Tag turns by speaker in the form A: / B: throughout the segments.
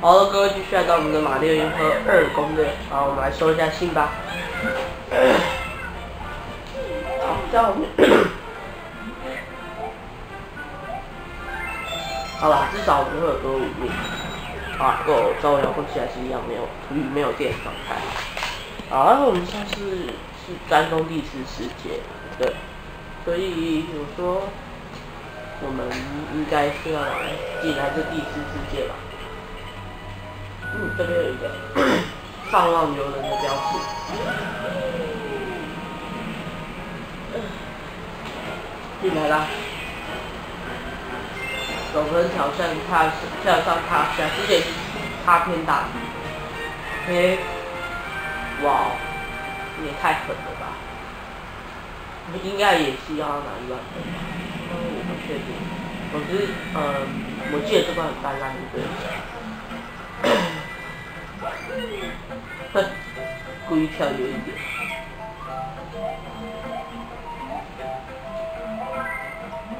A: 好了，各位继续来到我们的马里奥银河二攻略，好，我们来收一下信吧。好，在我们，好了，至少我们会有多五命。啊，跟我稍微遥控器还是一样，没有没有电状态。好，我们现在是是专攻第四世界，对，所以我说我们应该是要来进来这第四世界吧。嗯，这边有一个放浪游人的标志。进来啦！走分挑战踏跳上踏下，之前踏偏大地。嘿，哇，你也太狠了吧！你应该也是要拿一万分吧？但是我不确定。总之，嗯，我记得这关很单烂，对不对？哼，故意跳远一点。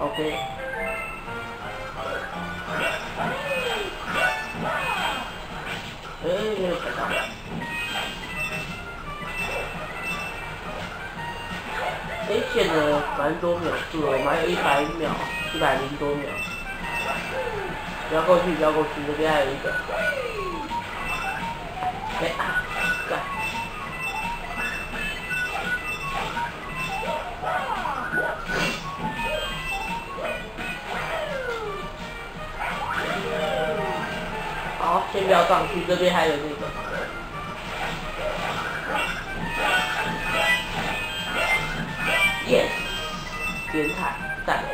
A: OK。哎，没有踩到。哎，现在蛮多秒数了，我们还有一百秒，一百零多秒。不要过去，不要过去，这边还有一个。好，先不要上去，这边还有那个。Yes，点彩，赞。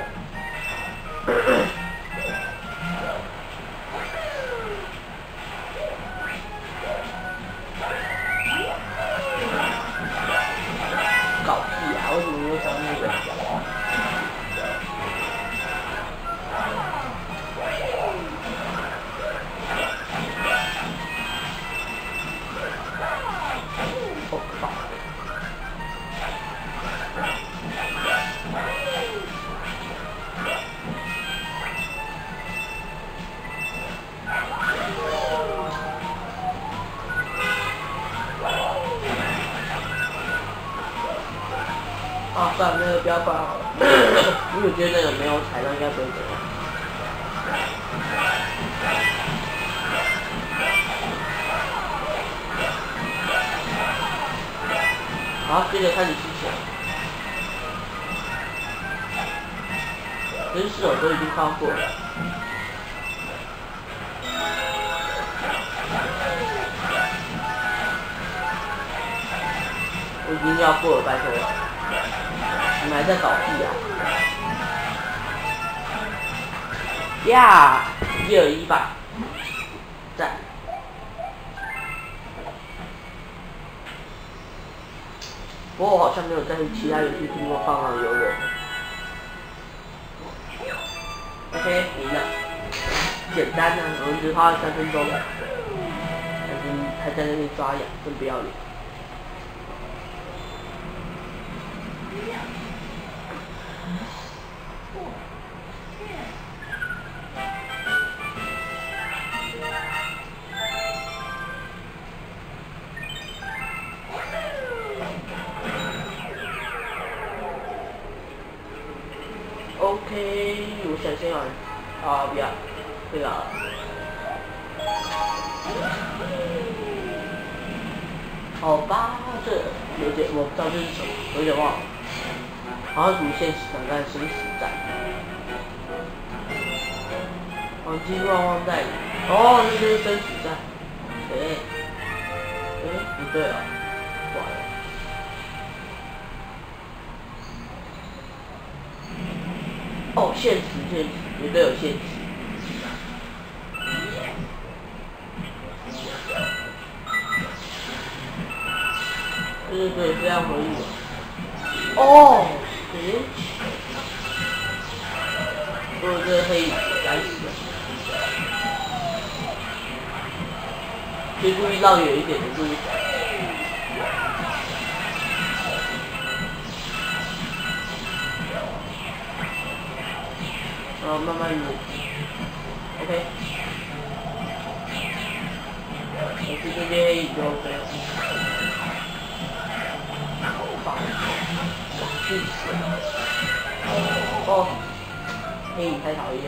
A: 已经看过了。我已经要过了，拜托。你们还在搞屁呀、呀，一二一吧，赞。不过我好像没有在其他游戏听过放浪游人。OK，赢了，简单啊，我们只花了三分钟，还是还在那里抓痒，真不要脸。好像什么现实挑战、生死战。黄金旺旺代理，哦，那就是生死战。哎，哎，不对了，完了。哦，现实现实，绝对有现实。对对对，这样回忆。哦，嗯，我这个黑影该死了，就故意绕远一点的路。然后慢慢的，OK 我。这边黑影就 OK 哦，黑影太讨厌。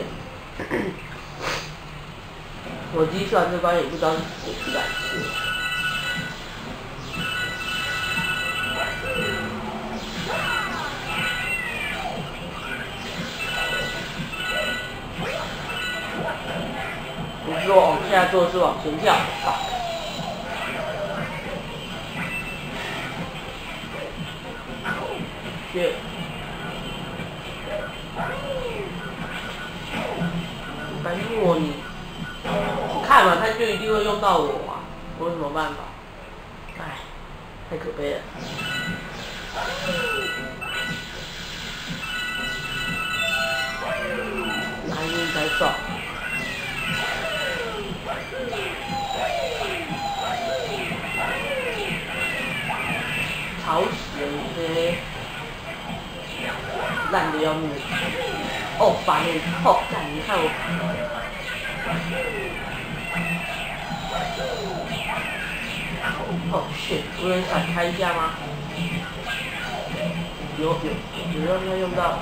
A: 我计算这关也不知道是几百次。不是说现在做是往前跳，去，反正我你。看嘛，他就一定会用到我啊！我有什么办法？唉，太可悲了。男人才爽。烂的要命！哦，烦你！哦，干！你看我。哦，shit！有人闪开一下吗？有有有让他用到，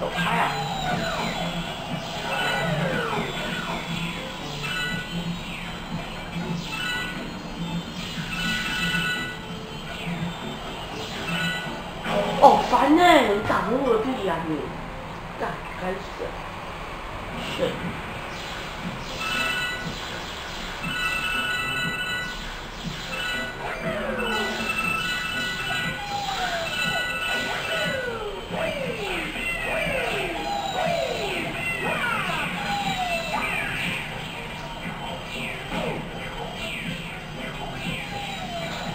A: 走开啊！哦，烦呢！你挡住我屁呀你！干，该死！是。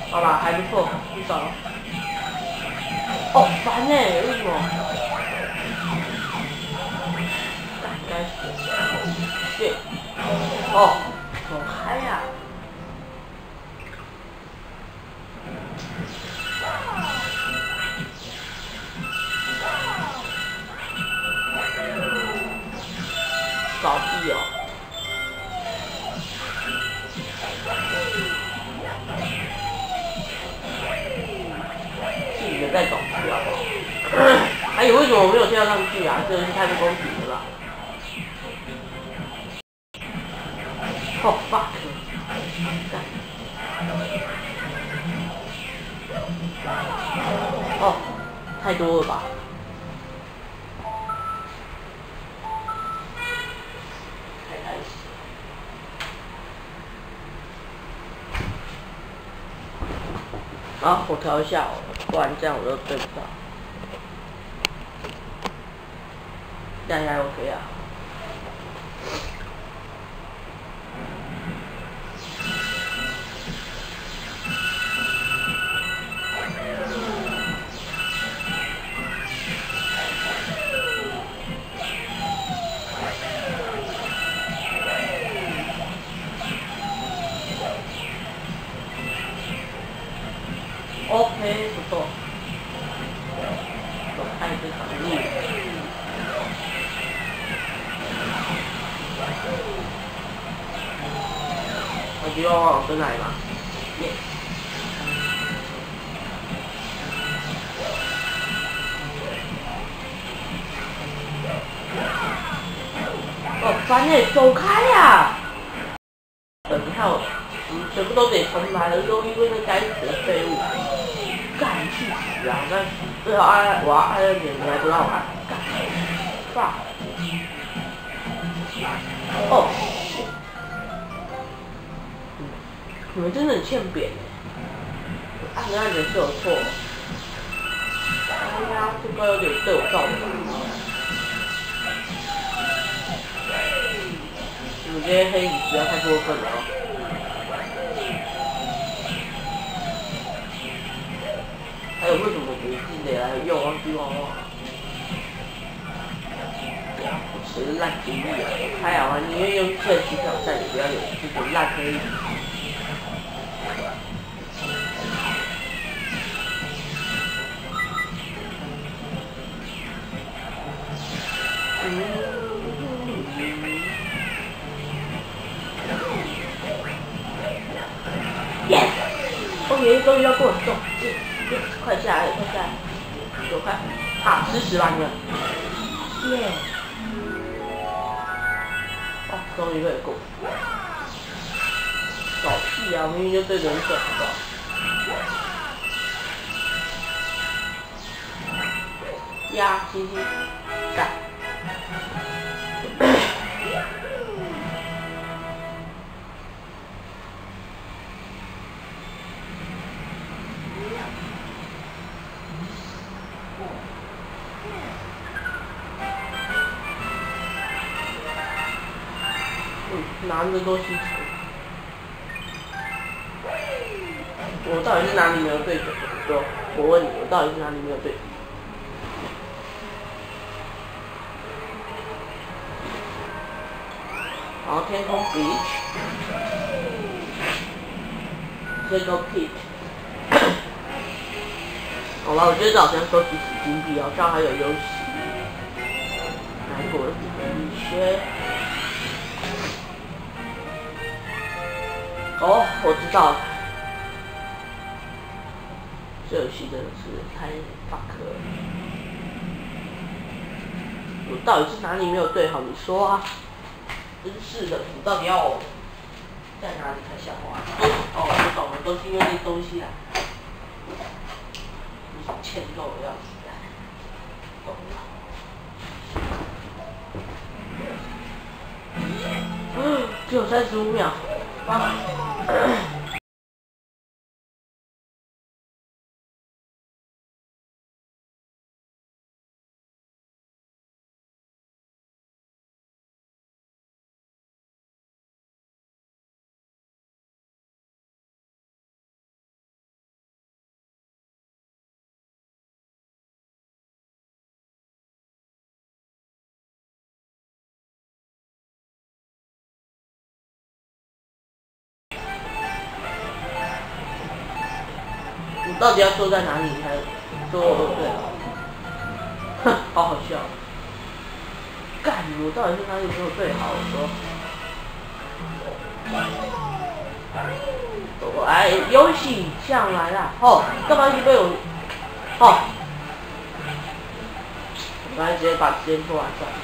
A: 好吧，还不错，至少。哦，烦呢，为什么？应该是。对。哦，啊，我调一下哦。不然这样我就对不到，这样应该 OK 啊。我希望我跟来嘛。你。哦，烦耶，走开呀！等一下，嗯，全部都得重来了，又因为那该死的废物。干去死啊！那最好按我要按着点，你还不让我按，干，爸，哦，你们真的很欠扁按着按着是有错，哎呀，这个有点对我造的，你们这些黑影不要太过分了哦。还有为什么不进的来用忘记忘忘？实是烂经历啊！开啊！你愿意用现实挑战，也不要有这种烂黑。终于要过重，耶！快下来，快下来，走快！啊，吃十万了，耶！哦，终于可以过。搞屁啊！明明就对人准的。呀，星星，干！我到底是哪里没有对准？我我问你，我到底是哪里没有对？然后天空 beach，这个 pit。好了，我觉得好像收集死金币，好像还有游戏。南国一些。哦，我知道了。这游戏真的是太 fuck 了。我到底是哪里没有对好？你说啊。真是的，你到底要在哪里才下滑？哦，我懂了，都是因为那东西啊。你欠揍的样子，懂了。只有三十五秒，啊！到底要坐在哪里才说我都对？哼，好好笑。干，我到底是哪里没有对好？我说，哎，游戏上来了，哦，干嘛一直被我？哦，我刚才直接把时间拖完算了，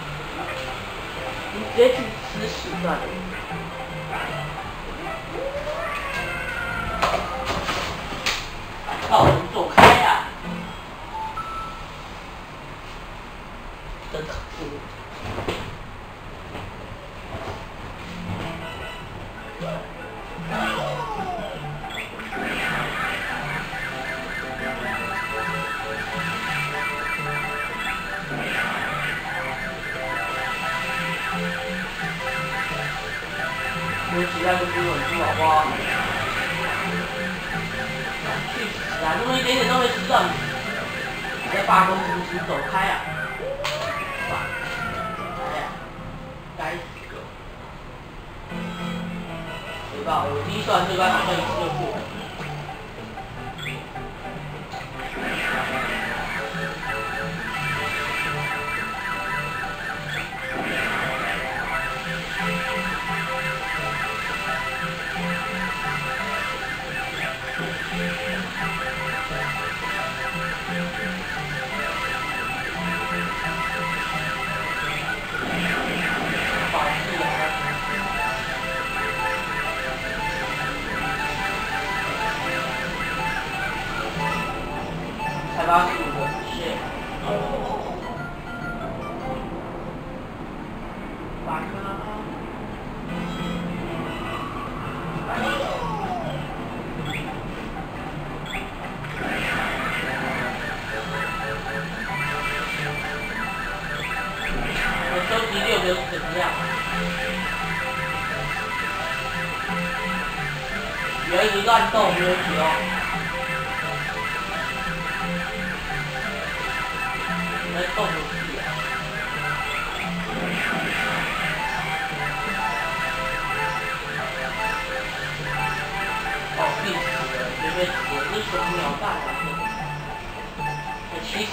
A: 你直接去吃屎算了。靠，你走开呀！真可恶！我实在不行，我去老花。呀，这么一点点都没吃到，你在罢工你你，走开啊！哎呀，该死！对吧？我第一算这关好像一次就过。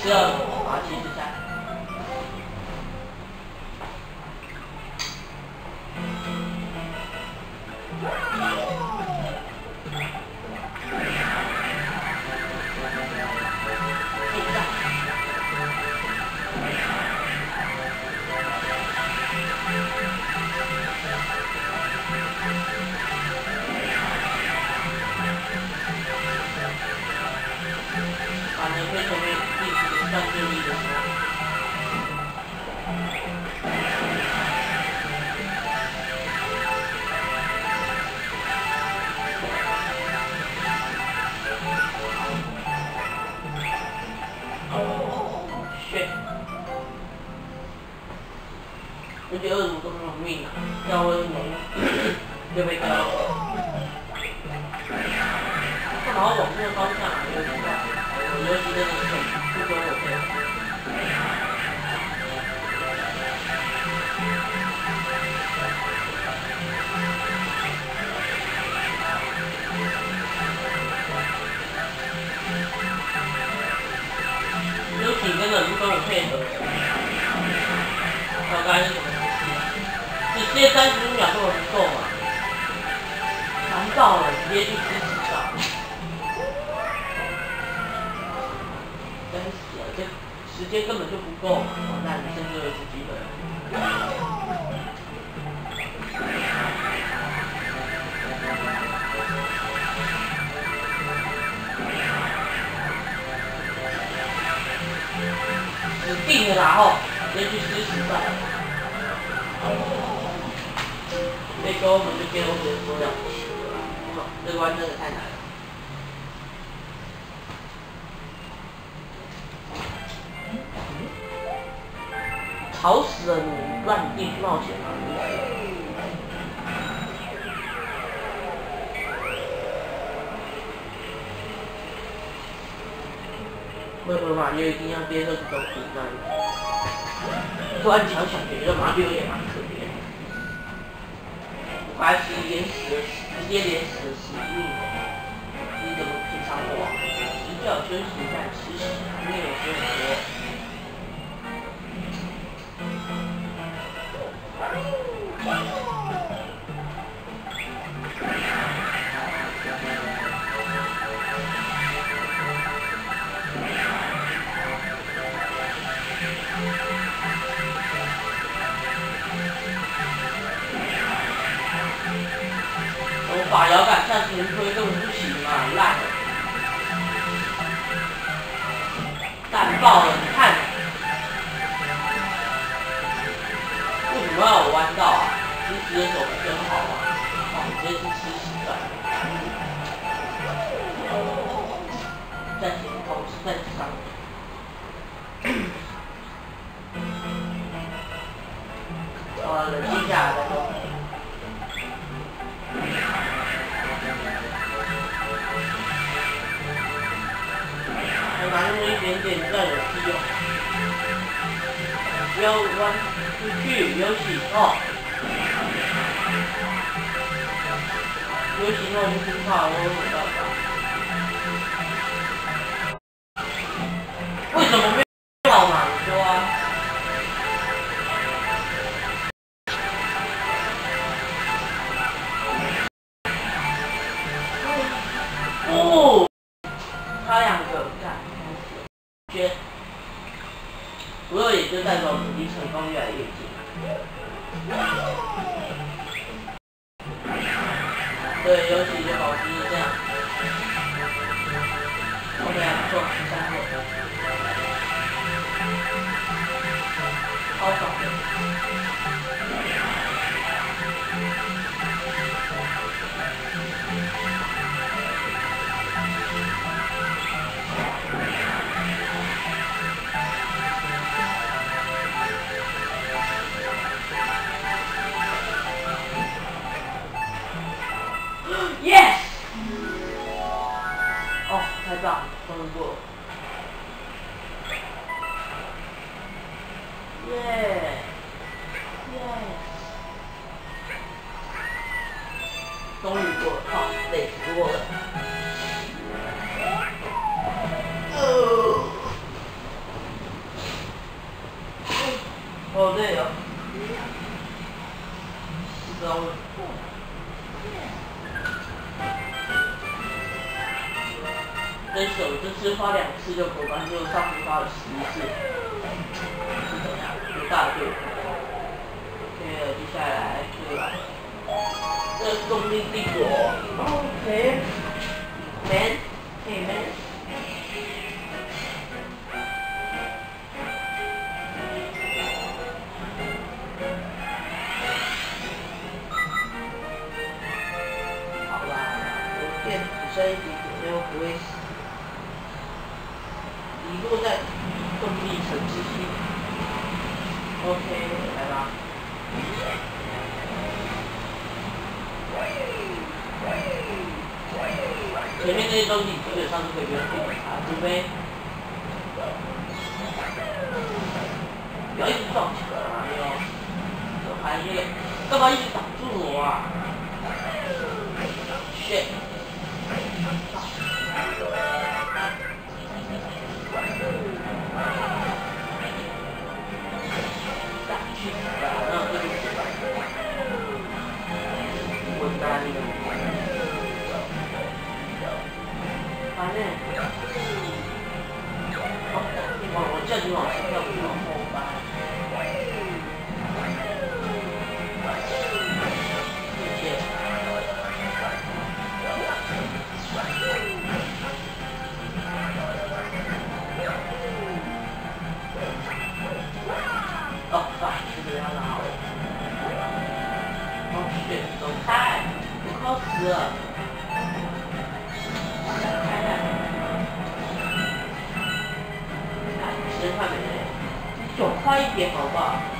A: 是啊真的不跟我配合，大概是什么东西？直接三十五秒根本不够嘛，难到了，直接去吃屎吧！真死了，这时间根本就不够嘛，完蛋，你剩最后一次机会了。死定了啦吼，直接去吃屎吧！这个我们就给我姐说了，这关真的太难了。吵死了你，让你自己去冒险吗嘛。为何马六一定要憋着这种苦难？突然想想，觉得马六也蛮可怜的。我还是连死了，直接连死了十命。你怎么平常我睡觉休息一下，吃屎还没有说很把摇杆向前推动不行嘛，烂了，烂爆了！你看，为什么要我弯道啊？直直的走不是很好吗？直接是吃屎的。暂停通知暂上。好了，冷静下来拿那么一点点占有屁用，不要弯出去，有喜哦。有喜那我就不怕，我有办法。为什么没 OK 啊，不错，十三个，超爽的。耶！耶！终于过了，好，累死我了。哦，好累啊！不知道为什么。分手这次花两次就过关，就上次花了十一次，我就不会遗落在动力层之心。OK，来吧。前面那些东西基本上都可以不用啊，除非。不要一直撞墙啊！哎呦，这玩意干嘛一直挡住我啊？叫你往前跳，不往后翻。谢谢。哦，爸，这个要拿好。哦，去，走开，不靠死快一点，好不好？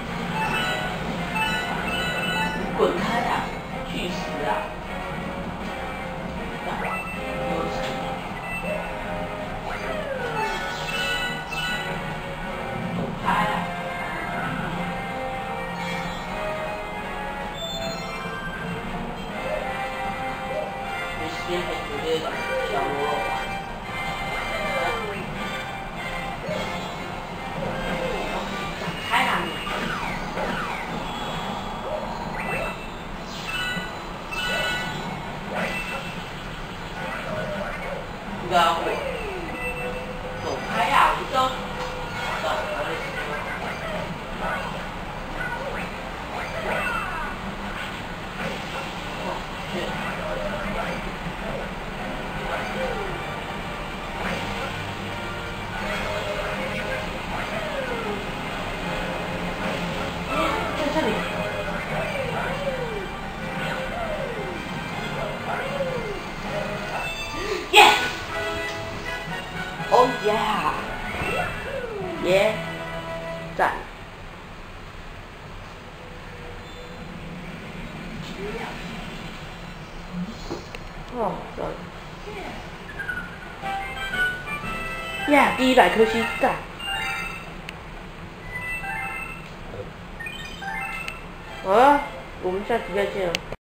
A: 一百颗星，赞！好了，我们下期再见。